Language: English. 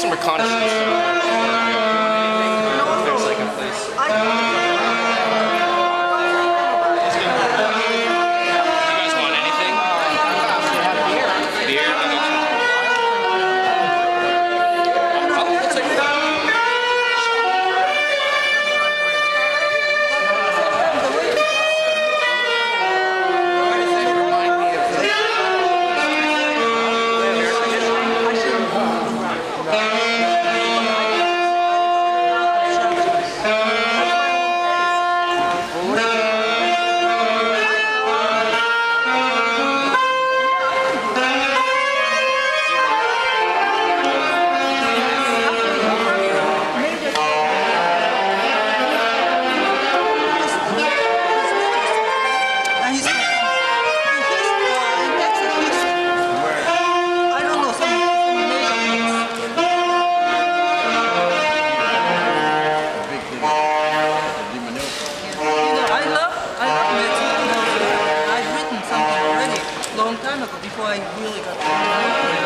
some reconnaissance. long time ago, before I really got to know.